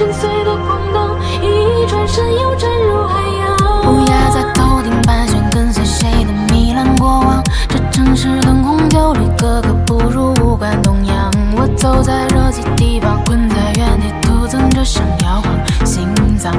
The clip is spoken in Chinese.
心碎的空荡，一转身又沉入海洋。乌鸦在头顶盘旋，跟随谁的糜烂过往？这城市灯红酒绿，个个不如无关东洋。我走在热寂地方，困在原地，徒增着伤摇晃心脏。